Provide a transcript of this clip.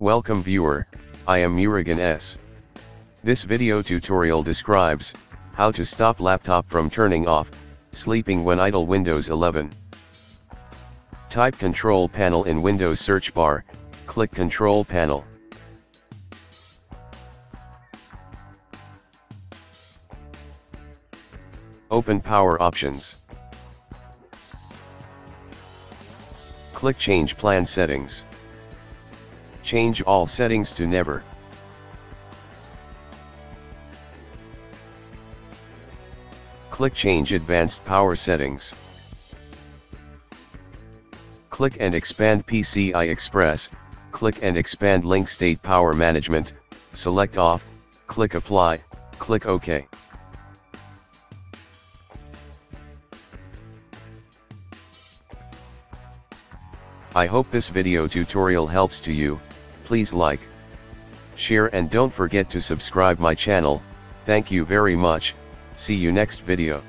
Welcome viewer, I am Murugan S. This video tutorial describes, how to stop laptop from turning off, sleeping when idle Windows 11. Type Control Panel in Windows search bar, click Control Panel. Open Power Options. Click Change Plan Settings. Change all settings to Never. Click Change Advanced Power Settings. Click and expand PCI Express, click and expand Link State Power Management, select Off, click Apply, click OK. I hope this video tutorial helps to you, please like, share and don't forget to subscribe my channel, thank you very much, see you next video.